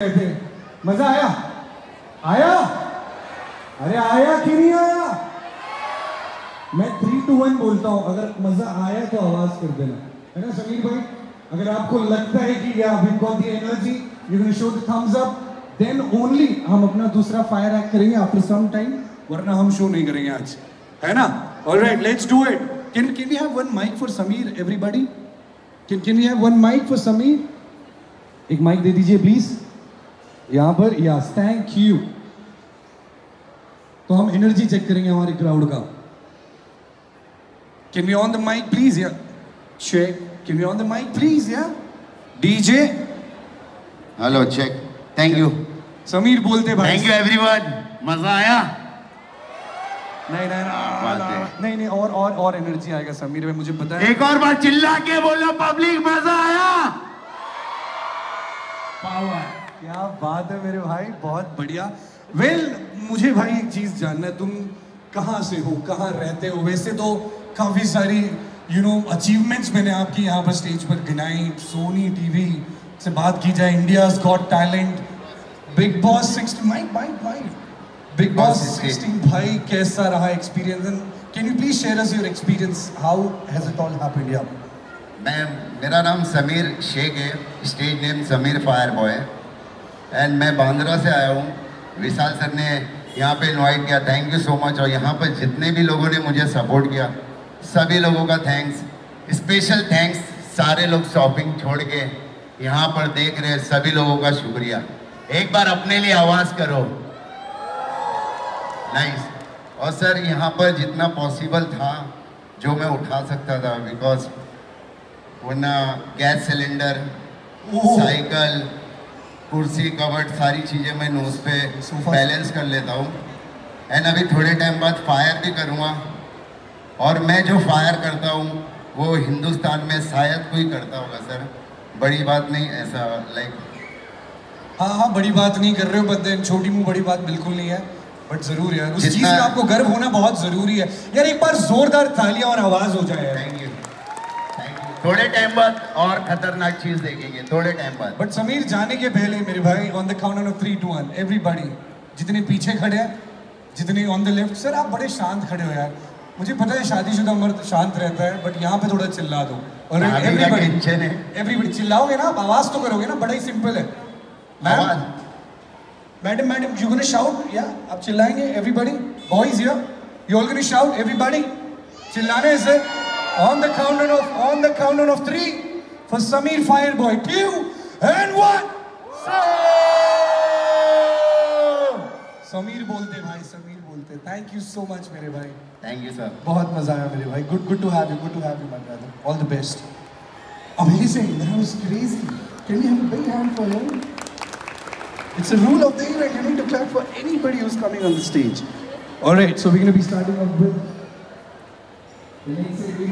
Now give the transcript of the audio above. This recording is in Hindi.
थे मज़ा आया? आया? अरे आया कि नहीं आया? मैं थ्री टू वन बोलता हूँ, अगर मज़ा आया तो आवाज़ कर देना। है ना समीर भाई? अगर आपको लगता है कि yeah we got the energy you can show the thumbs up then only हम अपना दूसरा फायर एक्ट करेंगे आफ्टर सम टाइम वरना हम शो नहीं करेंगे आज। है ना? Alright let's do it can can we have one mic for Sameer everybody can can we have one mic for Sameer एक माइक दे दीजिए प्लीज़ यहाँ पर यस थैंक यू तो हम एनर्जी चेक करेंगे हमारे क्राउड का। Can be on the mic please yeah check can be on the mic please yeah DJ hello check thank you Sameer बोलते भाई। थैंक यू एवरीवन मज़ा आया? नहीं नहीं नहीं नहीं नहीं और और और एनर्जी आएगा समीर में मुझे पता है। एक और बार चिल्ला के बोलो पब्लिक मज़ा आया। पावर क्या बात है मेरे भाई बहुत बढ़िया। वेल well, मुझे भाई एक चीज़ जानना है तुम कहाँ से हो कहाँ रहते हो? वैसे तो काफ़ी सारी यू नो अचीवमेंट्स मैंने आपकी यहाँ पर स्टेज पर गिनाई। सोनी टीवी से बात की जाए India Got Talent Bigg Boss sixty mic mic mic Bigg Boss sixteen भाई कैसा रहा experience and can you please share us your experience how has it all happened yeah मैं मेरा नाम समीर शेख है। Stage name Sameer fire boy है। एंड मैं बांद्रा से आया हूँ। विशाल सर ने यहाँ पे इनवाइट किया। थैंक यू सो मच और यहाँ पर जितने भी लोगों ने मुझे सपोर्ट किया सभी लोगों का थैंक्स स्पेशल थैंक्स सारे लोग शॉपिंग छोड़ के यहाँ पर देख रहे सभी लोगों का शुक्रिया। एक बार अपने लिए आवाज़ करो। नाइस और सर यहाँ पर जितना पॉसिबल था जो मैं उठा सकता था बिकॉज़ वरना गैस सिलेंडर साइकिल कुर्सी कवर्ड सारी चीज़ें मैं नोज़ पे बैलेंस कर लेता हूँ। एंड अभी थोड़े टाइम बाद फायर भी करूँगा। और मैं जो फायर करता हूँ वो हिंदुस्तान में शायद कोई करता होगा सर बड़ी बात नहीं ऐसा लाइक हाँ हाँ बड़ी बात नहीं कर रहे हो बट छोटी मुँह बड़ी बात बिल्कुल नहीं है। बट ज़रूर यार उस चीज़ में आपको गर्व होना बहुत ज़रूरी है। यार एक बार जोरदार तालियाँ और आवाज़ हो जाए। थैंक यू थोड़े टाइम बाद और खतरनाक चीज़ देखेंगे थोड़े टाइम बाद। बट समीर जाने के पहले मेरे भाई on the count of three two one everybody जितने पीछे खड़े हैं जितने ऑन द लेफ़्ट सर आप बड़े शांत खड़े हो यार। मुझे पता है शादीशुदा मर्द शांत रहता है बट यहाँ पे थोड़ा चिल्ला दो। और एवरीबॉडी एवरीबॉडी चिल्लाओगे ना आप आवाज़ तो करोगे ना बड़ा ही सिंपल है। Ma'am madam madam you gonna shout yeah आप चिल्लाएँगे everybody boys here you all gonna shout everybody चिल्लाने से On the count of on the count of three four Sameer fire boy two and one Sameer बोलते भाई समीर बोलते थैंक यू सो मच मेरे भाई थैंक यू सर बहुत मजा आया मेरे भाई good good to have you good to have you my brother all the best Amazing, that was crazy. Can we have a big hand for him? It's a rule of the event. You need to clap for anybody who's coming on the stage. All right, so we're going to be starting off with. the next segment.